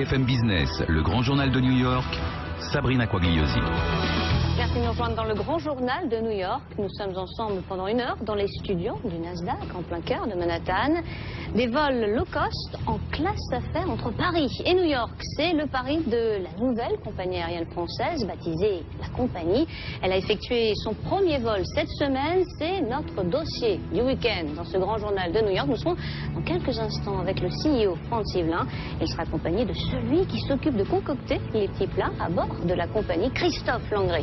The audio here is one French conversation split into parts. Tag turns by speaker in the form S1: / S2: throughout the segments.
S1: BFM Business, le grand journal de New York, Sabrina Quagliosi.
S2: Nous dans le grand journal de New York. Nous sommes ensemble pendant une heure dans les studios du Nasdaq en plein cœur de Manhattan. Des vols low cost en classe affaires entre Paris et New York. C'est le pari de la nouvelle compagnie aérienne française baptisée la compagnie. Elle a effectué son premier vol cette semaine. C'est notre dossier du week-end dans ce grand journal de New York. Nous serons dans quelques instants avec le CEO Franz Yvelin. Il sera accompagné de celui qui s'occupe de concocter les petits plats à bord de la compagnie, Christophe Langré.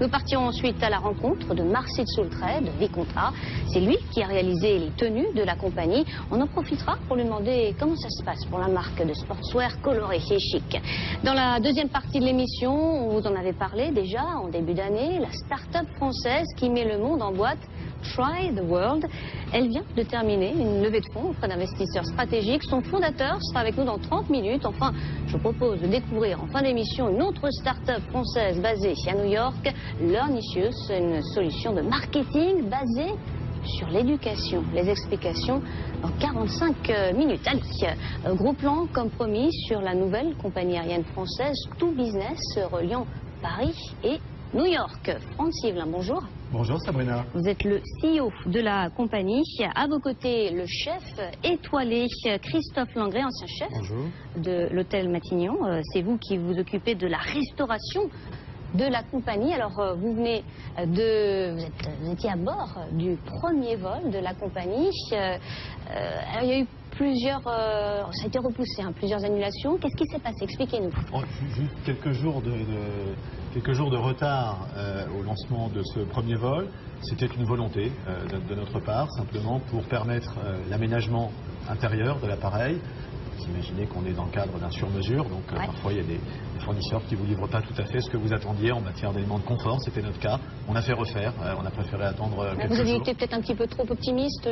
S2: Nous partirons ensuite à la rencontre de Marcel Soultray de Vicontra. C'est lui qui a réalisé les tenues de la compagnie. On en profitera pour lui demander comment ça se passe pour la marque de sportswear coloré et chic. Dans la deuxième partie de l'émission, on vous en avait parlé déjà en début d'année, la start-up française qui met le monde en boîte. Try the World. Elle vient de terminer une levée de fonds auprès d'investisseurs stratégiques. Son fondateur sera avec nous dans 30 minutes. Enfin, je propose de découvrir en fin d'émission une autre start-up française basée à New York, Learnitious, une solution de marketing basée sur l'éducation. Les explications dans 45 minutes. Allez, euh, gros plan comme promis sur la nouvelle compagnie aérienne française Tout Business reliant Paris et New York. Franck Yvelin, bonjour.
S3: Bonjour Sabrina.
S2: Vous êtes le CEO de la compagnie. À vos côtés, le chef étoilé Christophe Langré, ancien chef
S3: Bonjour.
S2: de l'hôtel Matignon. Euh, C'est vous qui vous occupez de la restauration de la compagnie. Alors, euh, vous venez de... Vous, êtes- vous étiez à bord du premier vol de la compagnie. Euh, alors, il y a eu plusieurs... euh, ça a été repoussé, hein, plusieurs annulations. Qu'est-ce qui s'est passé? Expliquez-nous.
S3: Oh, juste quelques jours de, de- quelques jours de retard euh, au lancement de ce premier vol. C'était une volonté euh, de, de notre part, simplement pour permettre euh, l'aménagement intérieur de l'appareil. Vous imaginez qu'on est dans le cadre d'un sur-mesure, donc
S2: Ouais.
S3: parfois il y a des, des fournisseurs qui ne vous livrent pas tout à fait ce que vous attendiez en matière d'éléments de confort. C'était notre cas. On a fait refaire, on a préféré attendre quelques
S2: Vous
S3: jours.
S2: été peut-être un petit peu trop optimiste.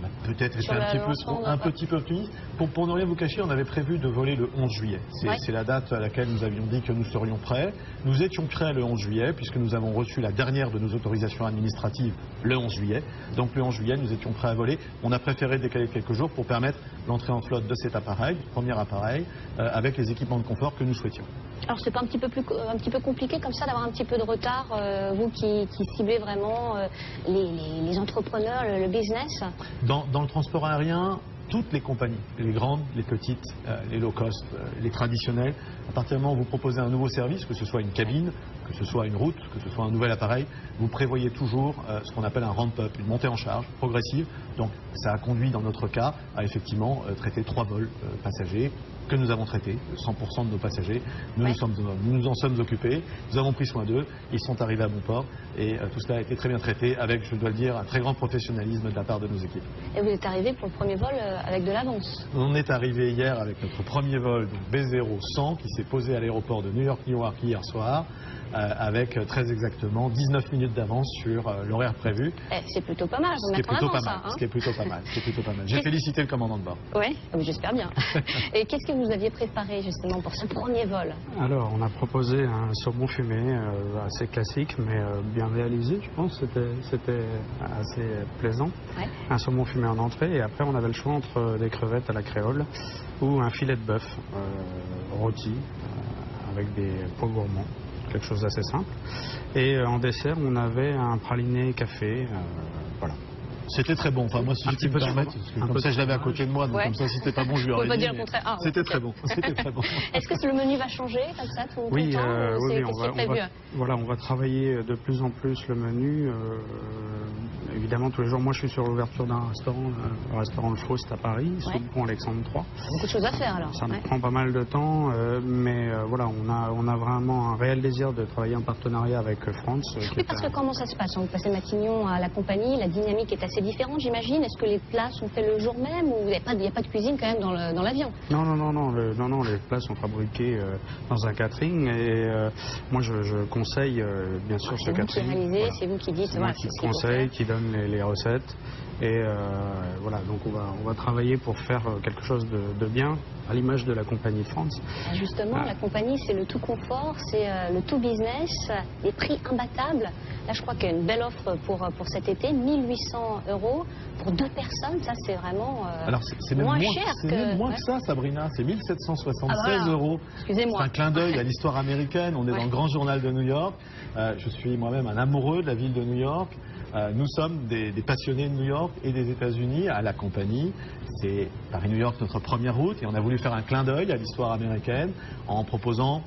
S3: On a peut-être été un petit, peu, trop- un petit peu optimiste. Pour, pour ne rien vous cacher, on avait prévu de voler le 11 juillet. C'est
S2: Ouais.
S3: la date à laquelle nous avions dit que nous serions prêts. Nous étions prêts le 11 juillet puisque nous avons reçu la dernière de nos autorisations administratives le 11 juillet. Donc le 11 juillet, nous étions prêts à voler. On a préféré décaler quelques jours pour permettre l'entrée en flotte de cet appareil, du premier appareil, euh, avec les équipements de confort que nous souhaitions.
S2: Alors c'est pas un petit peu plus un petit peu compliqué comme ça d'avoir un petit peu de retard, euh, vous qui, qui ciblez vraiment euh, les, les- les entrepreneurs, le, le business?
S3: Dans, dans le transport aérien, toutes les compagnies, les grandes, les petites, euh, les low cost, euh, les traditionnelles, à partir du moment où vous proposez un nouveau service, que ce soit une cabine, que ce soit une route, que ce soit un nouvel appareil, vous prévoyez toujours euh, ce qu'on appelle un ramp-up, une montée en charge progressive. Donc ça a conduit dans notre cas à effectivement traiter trois vols passagers que nous avons traités, 100% de nos passagers. Nous,
S2: Ouais.
S3: nous, sommes, nous nous en sommes occupés, nous avons pris soin d'eux, ils sont arrivés à bon port et euh, tout cela a été très bien traité avec, je dois le dire, un très grand professionnalisme de la part de nos équipes.
S2: Et vous êtes arrivé pour le premier vol euh, avec de l'avance?
S3: On est arrivé hier avec notre premier vol donc B0100 qui s'est posé à l'aéroport de New York Newark hier soir euh, avec très exactement 19 minutes d'avance sur l'horaire prévu.
S2: Eh, c'est plutôt pas mal, vous
S3: Ce qui, est
S2: mettre en
S3: plutôt pas mal,
S2: ça. hein.
S3: ce qui est plutôt pas mal. plutôt pas. J'ai félicité le commandant de bord.
S2: Oui, j'espère bien. Et qu'est-ce que vous aviez préparé justement pour ce premier vol
S4: Alors, on a proposé un saumon fumé euh, assez classique, mais euh, bien réalisé, je pense. C'était, assez plaisant.
S2: Ouais.
S4: Un saumon fumé en entrée, et après, on avait le choix entre euh, des crevettes à la créole ou un filet de bœuf rôti avec des pois gourmands. Quelque chose d'assez simple. Et en dessert, on avait un praliné café. euh, voilà.
S3: C'était très bon. Enfin, moi, si
S4: Un
S3: je
S4: petit
S3: peux me permettre, parce que comme ça, je l'avais à côté de moi, donc
S2: Ouais.
S3: comme ça, si c'était pas bon, je lui aurais dit.
S2: dire le
S3: mais
S2: contraire. Ah,
S3: C'était très bon. C'était très bon.
S2: Est-ce que le menu va changer comme ça tout, tout
S4: Oui,
S2: le temps
S4: euh,
S2: ou
S4: oui, on va- voilà, on va travailler de plus en plus le menu. euh, évidemment, tous les jours, moi, je suis sur l'ouverture d'un restaurant, euh, le restaurant Le Faust à Paris, sous
S2: Ouais.
S4: le pont Alexandre III.
S2: Beaucoup de choses à faire alors.
S4: Ça
S2: ouais.
S4: prend pas mal de temps, euh, mais euh, voilà, on a, on a vraiment un réel désir de travailler en partenariat avec euh, France. euh,
S2: Oui, parce que comment ça se passe? Vous passez Matignon à la compagnie, la dynamique est assez différente, j'imagine. Est-ce que les plats sont faits le jour même ou il n'y a, pas de- il y a pas de cuisine quand même dans l'avion?
S4: Non, non, non, non, le- non, non, les plats sont fabriqués euh, dans un catering et euh, moi je, je conseille euh, bien sûr ce
S2: C'est vous qui
S4: catering.
S2: réalisez,
S4: Voilà.
S2: c'est vous qui dites, voilà,
S4: qui conseille, qui donne les, les recettes. Et euh, voilà, donc on va, on va travailler pour faire euh, quelque chose de, de bien, à l'image de la compagnie de France.
S2: Justement,
S4: Ah.
S2: la compagnie, c'est le tout confort, c'est euh, le tout business, les prix imbattables. Là, je crois qu'il y a une belle offre pour, pour cet été, 1800 euros pour deux personnes. Ça, c'est vraiment euh,
S3: Alors c'est
S2: moins
S3: moins,
S2: cher
S3: c'est
S2: que-
S3: même moins
S2: ouais.
S3: que ça, Sabrina. C'est 1776
S2: Ah, voilà.
S3: euros. C'est un clin d'œil à l'histoire américaine. On est
S2: Ouais.
S3: dans le grand journal de New York. Euh, je suis moi-même un amoureux de la ville de New York. Euh, nous sommes des, des passionnés de New York et des États-Unis à la compagnie. C'est Paris-New York notre première route et on a voulu faire un clin d'œil à l'histoire américaine en proposant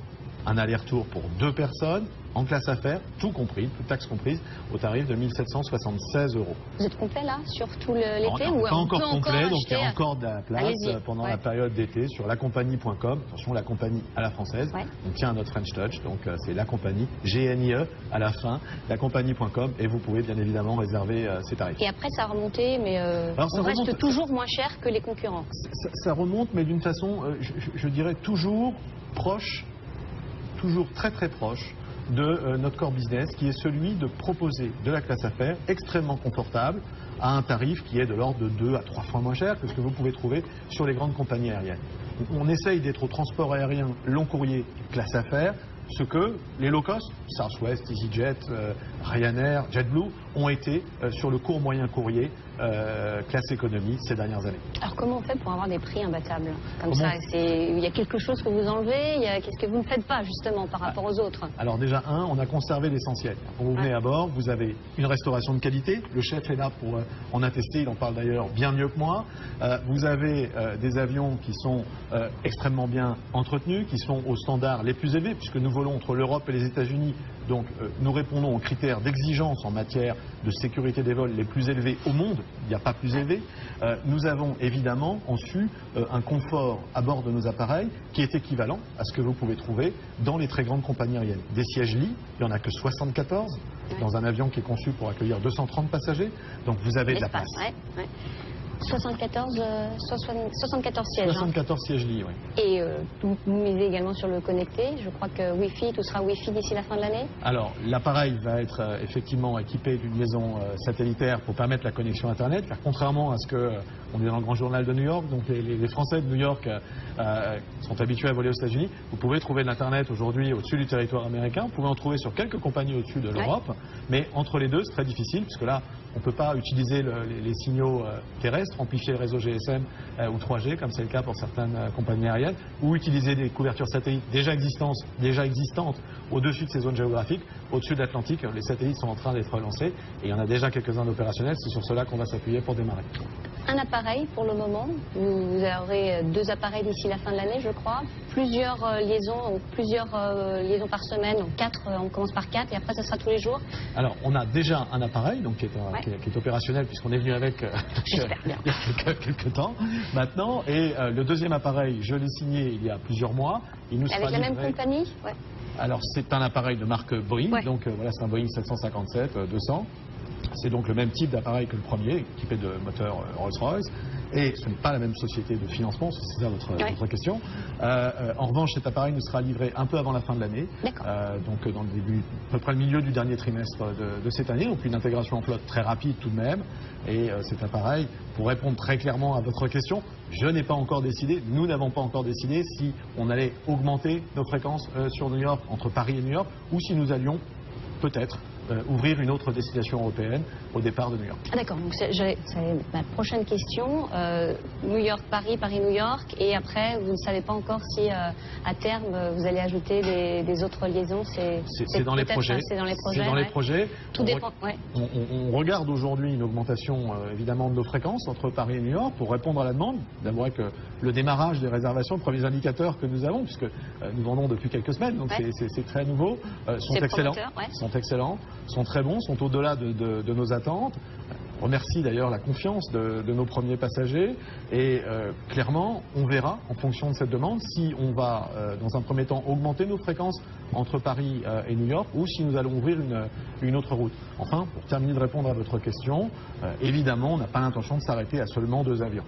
S3: un aller-retour pour deux personnes en classe affaires, tout compris, toute taxe comprise, au tarif de 1776 euros.
S2: Vous êtes complet là sur tout l'été ou
S3: pas
S2: on
S3: encore complet, donc il y a encore de la place euh, pendant
S2: ouais.
S3: la période d'été sur lacompagnie.com. Attention, la compagnie à la française.
S2: Ouais.
S3: On tient à notre French Touch, donc euh, c'est la compagnie, G-N-I-E à la fin, lacompagnie.com, et vous pouvez bien évidemment réserver euh, ces tarifs.
S2: Et après, ça a remonté, mais euh,
S3: Alors, ça
S2: reste
S3: remonte-
S2: toujours moins cher que les concurrents.
S3: Ça, ça remonte, mais d'une façon, euh, je, je- je dirais toujours proche, toujours très très proche de euh, notre core business, qui est celui de proposer de la classe affaires extrêmement confortable à un tarif qui est de l'ordre de 2 à 3 fois moins cher que ce que vous pouvez trouver sur les grandes compagnies aériennes. On essaye d'être au transport aérien long courrier classe affaires, ce que les low cost, Southwest, EasyJet, euh, Ryanair, JetBlue, ont été euh, sur le court moyen courrier euh, classe économie ces dernières années.
S2: Alors comment on fait pour avoir des prix imbattables Comme
S3: Comment-
S2: ça, c'est- il y a quelque chose que vous enlevez, a qu'est-ce que vous ne faites pas justement par rapport aux autres?
S3: Alors déjà, un, on a conservé l'essentiel. Quand vous venez à bord, vous avez une restauration de qualité. Le chef est là pour euh, en attester, il en parle d'ailleurs bien mieux que moi. Vous avez des avions qui sont extrêmement bien entretenus, qui sont aux standards les plus élevés, puisque nous volons entre l'Europe et les États-Unis. Donc nous répondons aux critères d'exigence en matière de sécurité des vols les plus élevés au monde. Il n'y a pas plus élevé. Euh, nous avons évidemment conçu euh, un confort à bord de nos appareils qui est équivalent à ce que vous pouvez trouver dans les très grandes compagnies aériennes. Des sièges lits, il n'y en a que 74
S2: Ouais.
S3: dans un avion qui est conçu pour accueillir 230 passagers. Donc vous avez de la place.
S2: Ouais, ouais. 74, euh, 60 74 sièges. hein.
S3: 74 sièges lits, oui.
S2: Et euh, vous, misez également sur le connecté. Je crois que Wi-Fi, tout sera Wi-Fi d'ici la fin de l'année.
S3: Alors, l'appareil va être euh, effectivement équipé d'une liaison euh, satellitaire pour permettre la connexion Internet, car contrairement à ce que on est dans le grand journal de New York, donc les, Français de New York sont habitués à voler aux États-Unis, vous pouvez trouver de l'Internet aujourd'hui au-dessus du territoire américain, vous pouvez en trouver sur quelques compagnies au-dessus de l'Europe, mais entre les deux, c'est très difficile, puisque là, on ne peut pas utiliser le- les, les signaux euh, amplifier le réseau GSM euh, ou 3G, comme c'est le cas pour certaines euh, compagnies aériennes, ou utiliser des couvertures satellites déjà existantes, déjà existantes au-dessus de ces zones géographiques. Au-dessus de l'Atlantique, les satellites sont en train d'être lancés et il y en a déjà quelques-uns d'opérationnels. C'est sur cela qu'on va s'appuyer pour démarrer.
S2: Un appareil pour le moment. Vous, vous aurez euh, deux appareils d'ici la fin de l'année, je crois. Plusieurs euh, liaisons, plusieurs euh, liaisons par semaine. Donc quatre, euh, on commence par quatre et après, ça sera tous les jours.
S3: Alors, on a déjà un appareil donc, qui, est, un-
S2: Ouais.
S3: qui est- qui est opérationnel puisqu'on est venu avec il y a quelques, temps maintenant. Et le deuxième appareil, je l'ai signé il y a plusieurs mois. Il nous sera
S2: Avec la même compagnie ouais.
S3: Alors c'est un appareil de marque Boeing,
S2: Ouais.
S3: donc voilà c'est un Boeing 757 euh, 200. C'est donc le même type d'appareil que le premier, équipé de moteur euh, Rolls-Royce. Et ce n'est pas la même société de financement, si c'est ça votre,
S2: Ouais.
S3: votre question. Euh, euh, en revanche, cet appareil nous sera livré un peu avant la fin de l'année, euh, donc dans le début, à peu près le milieu du dernier trimestre de, de cette année, donc une intégration en flotte très rapide tout de même. Et euh, cet appareil, pour répondre très clairement à votre question, je n'ai pas encore décidé, nous n'avons pas encore décidé si on allait augmenter nos fréquences sur New York, entre Paris et New York, ou si nous allions peut-être euh, ouvrir une autre destination européenne au départ de New York.
S2: Ah, D'accord, donc c'est ma prochaine question. Euh, New York, Paris, Paris, New York. Et après, vous ne savez pas encore si euh, à terme vous allez ajouter des, des autres liaisons. C'est
S3: dans les projets.
S2: C'est dans les projets.
S3: Les.
S2: Tout
S3: On
S2: dépend. ouais.
S3: On, on- on regarde aujourd'hui une augmentation évidemment de nos fréquences entre Paris et New York pour répondre à la demande. D'abord que le démarrage des réservations, les premiers indicateurs que nous avons, puisque nous vendons depuis quelques semaines, donc
S2: Ouais.
S3: c'est- très nouveau, excellents, sont excellents, sont très bons, sont au-delà de, nos attentes. On remercie d'ailleurs la confiance de, nos premiers passagers et euh, clairement on verra en fonction de cette demande si on va euh, dans un premier temps augmenter nos fréquences entre Paris euh, et New York ou si nous allons ouvrir une, autre route. Enfin, pour terminer de répondre à votre question, évidemment on n'a pas l'intention de s'arrêter à seulement deux avions.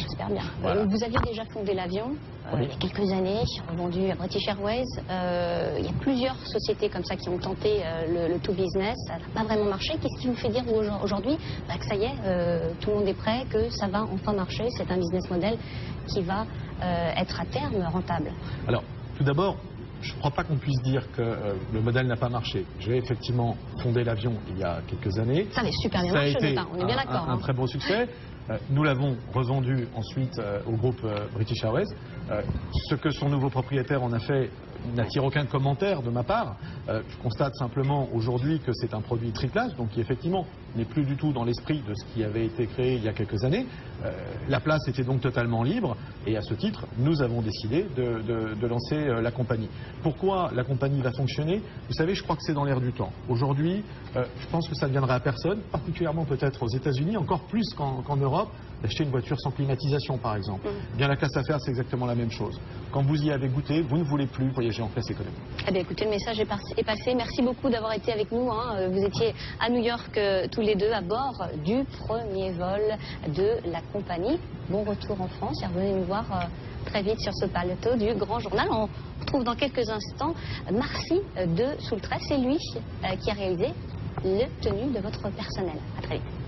S2: J'espère bien.
S3: Voilà.
S2: Euh, vous aviez déjà fondé l'avion euh,
S3: Oui.
S2: il y a quelques années, revendu à British Airways. Euh, il y a plusieurs sociétés comme ça qui ont tenté le, le tout business. Ça n'a pas vraiment marché. Qu'est-ce qui vous fait dire aujourd'hui bah, que ça y est, tout le monde est prêt, que ça va enfin marcher? C'est un business model qui va être à terme rentable.
S3: Alors, tout d'abord, je ne crois pas qu'on puisse dire que euh, le modèle n'a pas marché. J'ai effectivement fondé l'avion il y a quelques années.
S2: Ça avait super bien
S3: Ça a
S2: marché,
S3: été
S2: Nota, on est bien
S3: un-
S2: d'accord.
S3: un, un
S2: hein.
S3: très beau succès. Euh, nous l'avons revendu ensuite euh, au groupe British Airways. Ce que son nouveau propriétaire en a fait n'attire aucun commentaire de ma part. Euh, je constate simplement aujourd'hui que c'est un produit triclasse, donc qui effectivement n'est plus du tout dans l'esprit de ce qui avait été créé il y a quelques années. Euh, la place était donc totalement libre et à ce titre, nous avons décidé de, lancer euh, la compagnie. Pourquoi la compagnie va fonctionner? Vous savez, je crois que c'est dans l'air du temps. Aujourd'hui, je pense que ça ne viendra à personne, particulièrement peut-être aux États-Unis, encore plus qu'en Europe, d'acheter une voiture sans climatisation, par exemple.
S2: Mm.
S3: Bien la classe affaires, c'est exactement la même chose. Quand vous y avez goûté, vous ne voulez plus voyager en classe économique.
S2: Eh bien, écoutez, le message est, passé. Merci beaucoup d'avoir été avec nous. hein. Euh, Vous étiez à New York euh, tous les deux à bord du premier vol de la compagnie. Bon retour en France et revenez nous voir euh, très vite sur ce plateau du Grand Journal. On retrouve dans quelques instants Marcy euh, de Soultresse. C'est lui euh, qui a réalisé le tenue de votre personnel. À très vite.